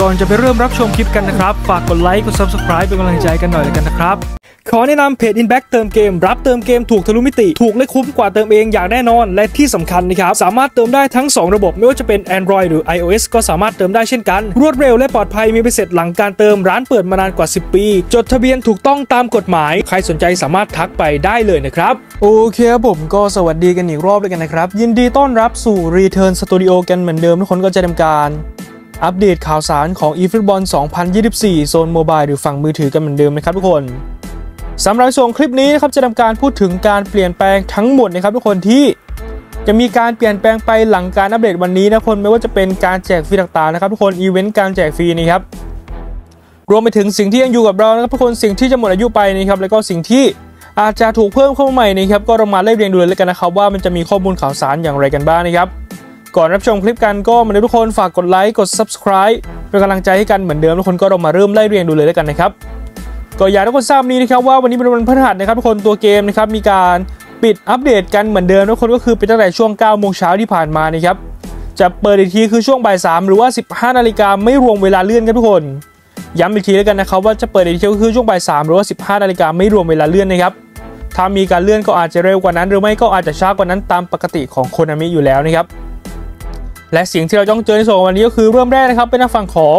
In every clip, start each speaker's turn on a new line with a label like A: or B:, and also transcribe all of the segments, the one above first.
A: ก่อนจะไปเริ่มรับชมคลิปกันนะครับ ฝากกดไลค์ กด Subscribe เป็นกำลังใจกันหน่อยแล้วกันนะครับ ขอแนะนำเพจ Inback เติมเกม รับเติมเกมถูกทะลุมิติ ถูกและคุ้มกว่าเติมเองอย่างแน่นอน และที่สำคัญนะครับ สามารถเติมได้ทั้ง 2 ระบบ ไม่ว่าจะเป็น Android หรือ iOS ก็สามารถเติมได้เช่นกัน รวดเร็วและปลอดภัยมีไปเสร็จหลังการเติมร้านเปิดมานานกว่า 10 ปี จดทะเบียนถูกต้องตามกฎหมาย ใครสนใจสามารถทักไปได้เลยนะครับ โอเคครับผมก็สวัสดีกันอีกรอบเลยกันนะครับ ยินดีต้อนรับสู่ Return Studio กันเหมือนเดิมทุกคนก็จะทำการอัปเดตข่าวสารของ eFootball 2024 โซนโมบายหรือฝั่งมือถือกันเหมือนเดิมนะครับทุกคน สำหรับส่วนคลิปนี้นะครับจะทำการพูดถึงการเปลี่ยนแปลงทั้งหมดนะครับทุกคนที่จะมีการเปลี่ยนแปลงไปหลังการอัปเดตวันนี้นะคนไม่ว่าจะเป็นการแจกฟรีต่างๆนะครับทุกคนอีเวนต์การแจกฟรีนี่ครับรวมไปถึงสิ่งที่ยังอยู่กับเรานะครับทุกคนสิ่งที่จะหมดอายุไปนะครับแล้วก็สิ่งที่อาจจะถูกเพิ่มเข้ามาใหม่นะครับก็เรามาไล่เรียงดูเลยกันนะครับว่ามันจะมีข้อมูลข่าวสารอย่างไรกันบ้างนะครับก่อนรับชมคลิปกันก็มาทุกคนฝากกดไลค์กด subscribe เป็นกำลังใจให้กันเหมือนเดิมทุกคนก็เรามาเริ่มไล่เรียงดูเลยแล้วกันนะครับ ก็อยากให้ทุกคนทราบนี้นะครับว่าวันนี้เป็นวันพฤหัสนะครับทุกคนตัวเกมนะครับมีการปิดอัปเดตกันเหมือนเดิมทุกคนก็คือเป็นตั้งแต่ช่วง9โมงเช้าที่ผ่านมานะครับจะเปิดอีกทีคือช่วงบ่าย3หรือว่า 15นาฬิกาไม่รวมเวลาเลื่อนกันทุกคน ย้ำอีกทีแล้วกันนะครับว่าจะเปิดอีกทีก็คือช่วงบ่าย3หรือว่า 15นาฬิกาไม่รวมเวลาเลื่อนนะครับถ้ามีการเลื่อนก็อาจจะเร็วกว่านั้น หรือไม่ก็อาจจะช้ากว่านั้นตามปกติของโคนามิอยู่แล้วนะครับและสิ่งที่เราต้องเจอในส่วนวันนี้ก็คือเริ่มแรกนะครับเป็นฝั่งของ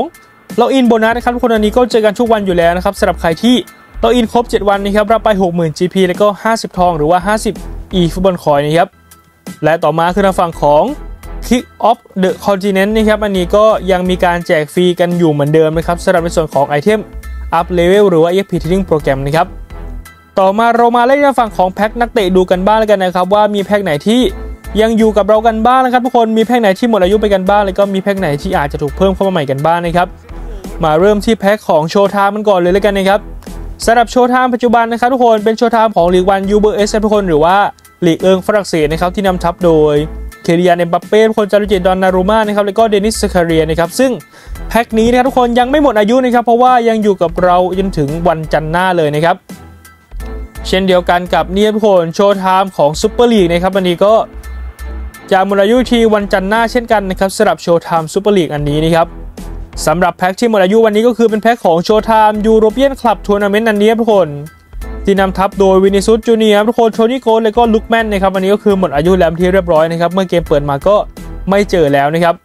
A: Login Bonus นะครับทุกคนอันนี้ก็เจอกันทุกวันอยู่แล้วนะครับสำหรับใครที่ login ครบ 7 วันนะครับรับไป 60,000 GP แล้วก็ 50 ทองหรือว่า 50 e ฟุตบอลคอยนะครับและต่อมาคือทางฝั่งของ Kick Off the Continent นะครับอันนี้ก็ยังมีการแจกฟรีกันอยู่เหมือนเดิมนะครับสำหรับในส่วนของไอเทม Up Level หรือว่า EXP Training Program นะครับต่อมาเรามาเล่นในฝั่งของแพ็คนักเตะดูกันบ้างแล้วกันนะครับว่ามีแพ็คไหนที่ยังอยู่กับเรากันบ้างนะครับทุกคนมีแพ็คไหนที่หมดอายุไปกันบ้างแล้วก็มีแพ็คไหนที่อาจจะถูกเพิ่มเข้ามาใหม่กันบ้างนะครับ มาเริ่มที่แพ็คของ Show Time มันก่อนเลยแล้วกันนะครับสำหรับ Show Time ปัจจุบันนะครับทุกคนเป็น Show Time ของ Ligue 1 Uber Eats ทุกคนหรือว่าลีกเอิงฝรั่งเศสนะครับที่นำทัพโดยคีเลียนเอ็มบัปเป้ทุกคนจานลุยจิดอนนารุมม่านะครับแล้วก็เดนิสซาคาเรียนะครับซึ่งแพ็คนี้นะครับทุกคนยังไม่หมดอายุนะครับเพราะว่ายังอยู่กับเราจนถึงวันจันทร์หน้าเลยนะครับเช่นเดียวกันกับนี่ทุกคน Show Time ของ Super League นะครับวันนี้ก็จะหมดอายุที่วันจันทร์หน้าเช่นกันนะครับสำหรับ Show Time Super League อันนี้นะครับ สำหรับแพ็กที่หมดอายุวันนี้ก็คือเป็นแพ็กของ Show Time European Club Tournament อันนี้ทุกคนที่นำทัพโดยวินิซิอุสจูเนียร์ทุกคนโทนี่โครสและก็ลุกแมนนะครับวันนี้ก็คือหมดอายุเป็นที่เรียบร้อยนะครับเมื่อเกมเปิดมาก็ไม่เจอแล้วนะครับ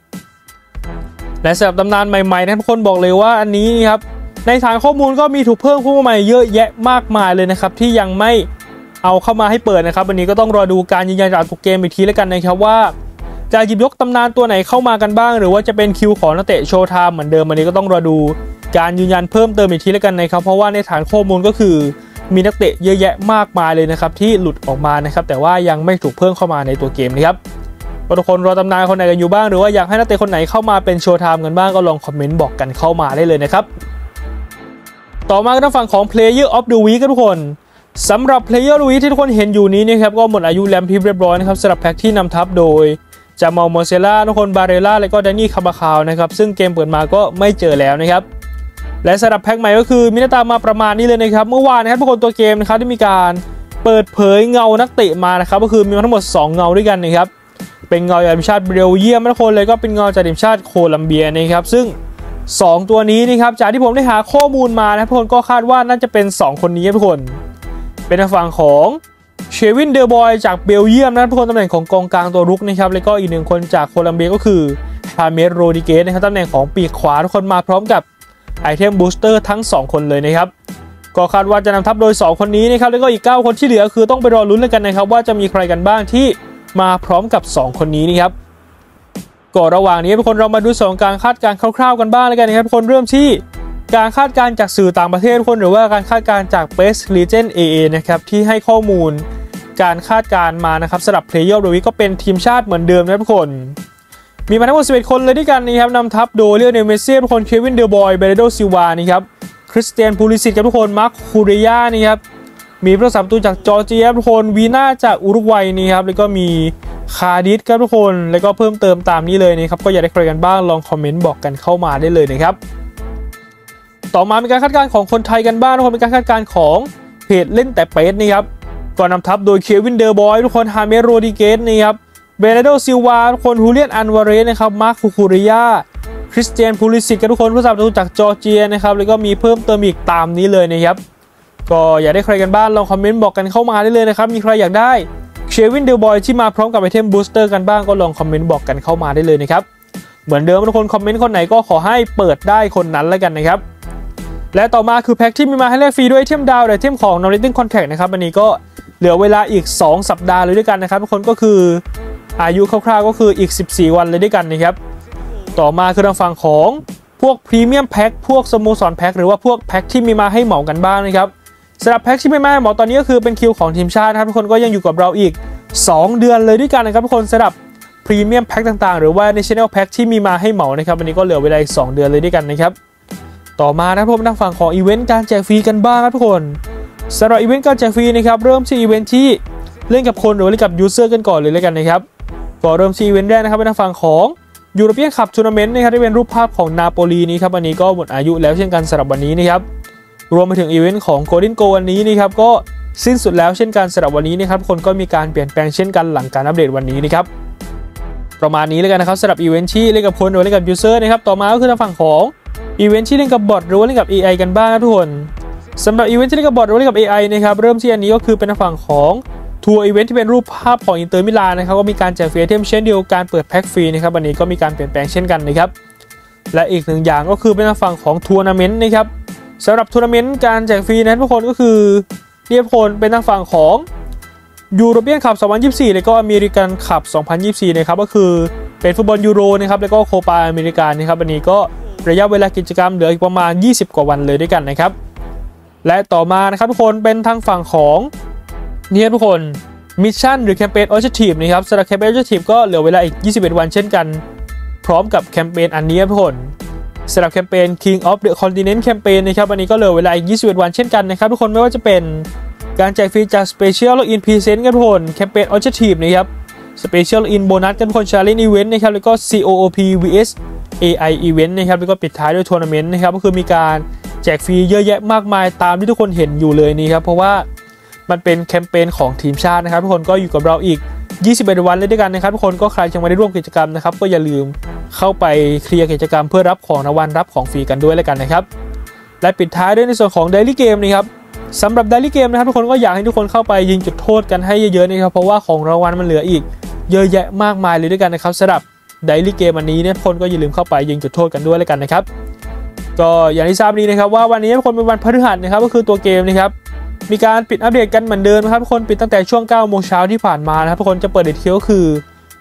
A: และสำหรับตำนานใหม่ๆนะทุกคนบอกเลยว่าอันนี้ครับในฐานข้อมูลก็มีถูกเพิ่มเข้ามาใหม่เยอะแยะมากมายเลยนะครับที่ยังไม่เอาเข้ามาให้เปิดนะครับ วันนี้ก็ต้องรอดูการยืนยันจากตัวเกมอีกทีแล้วกันนะครับว่า จะหยิบยกตำนานตัวไหนเข้ามากันบ้าง หรือว่าจะเป็นคิวของนักเตะ Show Time เหมือนเดิมวันนี้ก็ต้องรอดู การยืนยันเพิ่มเติมอีกทีแล้วกันนะครับ เพราะว่าในฐานข้อมูลก็คือมีนักเตะเยอะแยะมากมายเลยนะครับที่หลุดออกมานะครับแต่ว่ายังไม่ถูกเพิ่มเข้ามาในตัวเกมนะครับทุกคนรอตำนานคนไหนกันอยู่บ้างหรือว่าอยากให้นักเตะคนไหนเข้ามาเป็น Show Time กันบ้างก็ลองคอมเมนต์บอกกันเข้ามาได้เลยนะครับต่อมาก็ทางฝั่งของ Player of the Week ทุกคนสำหรับ Player of the Week ที่ทุกคนเห็นอยู่นี้นะครับก็หมดอายุเป็นที่เรียบร้อยนะครับสำหรับแพ็กที่นำทัพโดย จามาลมูเซียล่าทุกคนบาเรลล่าและก็ดานี่คาร์บาฆาลนะครับซึ่งเกมเปิดมาก็ไม่เจอแล้วนะครับและสำหรับแพ็กใหม่ก็คือมีหน้าตามาประมาณนี้เลยนะครับเมื่อวานนะครับทุกคนตัวเกมนะครับได้มีการเปิดเผยเงานักเตะมานะครับก็คือมีทั้งหมด 2 เงาด้วยกันนะครับเป็นเงาจากทีมชาติเบลเยียมทุกคนแล้วก็เป็นเงาจากทีมชาติโคลัมเบียนะครับซึ่ง 2 ตัวนี้นะครับจากที่ผมได้หาข้อมูลมานะทุกคนก็คาดว่าน่าจะเป็น 2 คนนี้ทุกคน เป็นฝั่งของ เควินเดอบรอยน์จากเบลเยียมนะทุกคนตำแหน่งของกองกลางตัวรุกนะครับแล้วก็อีกหนึ่งคนจากโคลัมเบียก็คือฮาเมสโรดริเกซนะครับตำแหน่งของปีกขวาทุกคนมาพร้อมกับไอเทม booster ทั้ง 2 คนเลยนะครับก็คาดว่าจะนำทัพโดย 2 คนนี้นะครับแล้วก็อีก 9 คนที่เหลือคือต้องไปรอลุ้นกันนะครับ ว่าจะมีใครกันบ้างที่มาพร้อมกับ 2 คนนี้นะครับก่อนระหว่างนี้ทุกคนเรามาดูสองการคาดการณ์คร่าวๆกันบ้างแล้วกันนะครับทุกคนเริ่มที่การคาดการณ์จากสื่อต่างประเทศคนหรือว่าการคาดการณ์จาก Best Legend AA นะครับที่ให้ข้อมูล การคาดการ์มานะครับสำหรับ Player of the Week ก็เป็นทีมชาติเหมือนเดิมนะทุกคน มีมาทั้งหมด11คนเลยด้วยกันนะครับนำทัพโดยเลียนเมเซ่ทุกคนเควินเดอร์บอยเบรโดซิวานี่ครับคริสเตียนพูลิสิตกับทุกคนมาร์คคูเรียนี่ครับมีผู้สามตัวจากจอร์เจียทุกคนวีน่าจากอุรุกวัยนี่ครับแล้วก็มีคาดิสครับทุกคนแล้วก็เพิ่มเติมตามนี้เลยนะครับก็อยากได้ใครกันบ้างลองคอมเมนต์บอกกันเข้ามาได้เลยนะครับต่อมามีการคาดการณ์ของคนไทยกันบ้างทุกคนเป็นการคาดการณ์ของเพจเล่นแต่เป็ดนี่ครับ ก่อนนำทัพโดยเควินเดอร์บอยทุกคนฮาเมโรดิเกสนี่ครับเบรโดซิลวาทุกคนฮูเลียนอันวาเรสนะครับมาร์คคูคูริยาคริสเตียนพูลิสิกกันทุกคนผู้สนับสนุนจากจอร์เจียนะครับแล้วก็มีเพิ่มเติมอีกตามนี้เลยนะครับก็อยากได้ใครกันบ้างลองคอมเมนต์บอกกันเข้ามาได้เลยนะครับมีใครอยากได้เควินเดอบรอยน์ที่มาพร้อมกับไอเทม booster กันบ้างก็ลองคอมเมนต์บอกกันเข้ามาได้เลยนะครับเหมือนเดิมทุกคนคอมเมนต์คนไหนก็ขอให้เปิดได้คนนั้นแล้วกันนะครับ และต่อมาคือแพ็กที่มีมาให้แลกฟรีด้วยไอเทมดาวไอเทียมของ n o r i t i n g Contract นะครับอันนี้ก็เหลือเวลาอีก 2 สัปดาห์เลยด้วยกันนะครับทุกคนก็คืออายุคร่าวๆก็คืออีก 14 วันเลยด้วยกันนะครับต่อมาคือทางฝั่งของพวก premium pack พวกสโมสรแพ็คหรือว่าพวกแพ็คที่มีมาให้เหมากันบ้างนะครับสำหรับแพ็คที่ไม่มาเหมาตอนนี้ก็คือเป็นคิวของทีมชาตินะครับทุกคนก็ยังอยู่กับเราอีก 2 เดือนเลยด้วยกันนะครับทุกคนสำหรับ premium pack ต่างๆ หรือว่า National Pack ที่มีมาให้เหมานะครับวันนี้ก็เหลือเวลาอีก 2 เดือนเลยด้วยกันนะครับ ต่อมานะครับผมทางฝั่งของอีเวนต์การแจกฟรีกันบ้างครับทุกคนสำหรับอีเวนต์การแจกฟรีนะครับเริ่มที่อีเวนต์ที่เล่นกับคนหรือเล่นกับ user กันก่อนเลยแล้วกันนะครับก็เริ่มที่อีเวนต์แรกนะครับเป็นทางฝั่งของ European Cup Tournament นะครับที่เป็นรูปภาพของนาโปลีนี้ครับวันนี้ก็หมดอายุแล้วเช่นกันสำหรับวันนี้นะครับรวมไปถึงอีเวนต์ของ Golden Goal วันนี้นะครับก็สิ้นสุดแล้วเช่นกันสำหรับวันนี้นะครับคนก็มีการเปลี่ยนแปลงเช่นกันหลังการอัปเดตวันนี้นะครับประมาณนี้เลยกันนะครับสำหรับอีเวนต์ที่เล่นกับคนหรือเล่นกับ user นะครับต่อมาก็คือทางฝั่งของ อีเวนต์ที่เล่นกับบอทหรือว่าเล่นกับ AI กันบ้างนะทุกคนสำหรับอีเวนต์ที่เล่นกับบอทหรือว่าเล่นกับ AI นะครับเริ่มที่อันนี้ก็คือเป็นฝั่งของ Tour Event ที่เป็นรูปภาพของอินเตอร์มิลานนะครับก็มีการแจกฟรีไอเทมเช่นเดียวกันเปิดแพ็คฟรีนะครับวันนี้ก็มีการเปลี่ยนแปลงเช่นกันนะครับและอีกหนึ่งอย่างก็คือเป็นฝั่งของทัวร์นาเมนต์นะครับสำหรับทัวร์นาเมนต์การแจกฟรีนะทุกคนก็คือเรียบคนเป็นทางฝั่งของ European Cup 2024 แล้วก็ American Cup 2024 นะครับก็คือเป็นฟุตบอลยูโรนะครับแล้วก็โคปาอเมริกานะครับวันนี้ก็ ระยะเวลากิจกรรมเหลืออีกประมาณ 20 กว่าวันเลยด้วยกันนะครับ และต่อมานะครับทุกคนเป็นทางฝั่งของเนี่ยทุกคน mission หรือแคมเปญออ j จ c t i v e นะครับสำหรับแคมเปญออ j จ c t i v e ก็เหลือเวลาอีก 21 วันเช่นกัน พร้อมกับแคมเปญอันนี้ทุกคนสำหรับแคมเปญ King of the Continent แคมเปญนะครับวันนี้ก็เหลือเวลาอีก 21 วันเช่นกันนะครับทุกคนไม่ว่าจะเป็นการแจกฟรีจาก Special Login Present กันทุกคนแคมเปญออ j จ c t i v e นะครับ Special Login Bonus กันทุกคน Challenge Event นะครับแล้วก็ COOP vs AI Event นะครับแล้วก็ปิดท้ายด้วยทัวร์นาเมนต์นะครับก็คือมีการแจกฟรีเยอะแยะมากมายตามที่ทุกคนเห็นอยู่เลยนี่ครับเพราะว่ามันเป็นแคมเปญของทีมชาตินะครับ ทุกคนก็อยู่กับเราอีก 21 วันเลยด้วยกันนะครับทุกคนก็ใครยังไม่ได้ร่วมกิจกรรมนะครับก็อย่าลืมเข้าไปเคลียร์กิจกรรมเพื่อรับของรางวัลรับของฟรีกันด้วยแล้วกันนะครับและปิดท้ายด้วยในส่วนของ Daily Game นะครับสำหรับ Daily Game นะครับทุกคนก็อยากให้ทุกคนเข้าไปยิงจุดโทษกันให้เยอะๆนะครับเพราะว่าของรางวัลมันเหลืออีกเยอะแยะมากมายเลยด้วยกันนะครับสำหรับ Daily Game วันนี้เนี่ยคนก็อย่าลืมเข้าไปยิงจุดโทษกันด้วยแล้วกันนะครับก็อย่างที่ทราบนี้นะครับว่าวันนี้ทุกคนเป็นวันพฤหัสนะครับก็คือตัวเกมนะครับมีการปิดอัปเดตกันเหมือนเดิมนะครับทุกคนปิดตั้งแต่ช่วง9โมงเช้าที่ผ่านมานะครับทุกคนจะเปิดเดทเคียวคือ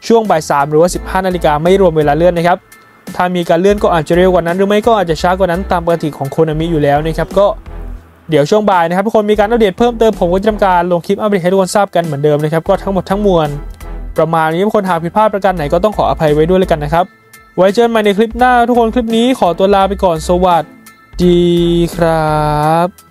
A: ช่วงบ่าย3หรือว่า 15 นาฬิกาไม่รวมเวลาเลื่อนนะครับถ้ามีการเลื่อนก็อาจจะเร็วกว่านั้น หรือไม่ก็อาจจะช้ากว่านั้นตามปกติของโคนามิอยู่แล้วนะครับก็เดี๋ยวช่วงบ่ายนะครับทุกคนมีการอัปเดตเพิ่มเติมผมก็จะทำการลงคลิปอัปเดตให้ทุกคนทราบกันเหมือนเดิมนะครับก็ทั้งหมดทั้งมวล ประมาณนี้ทุกคนหากผิดพลาดประการไหนก็ต้องขออภัยไว้ด้วยเลยกันนะครับ ไว้เจอกันใหม่ในคลิปหน้าทุกคนคลิปนี้ขอตัวลาไปก่อนสวัสดีครับ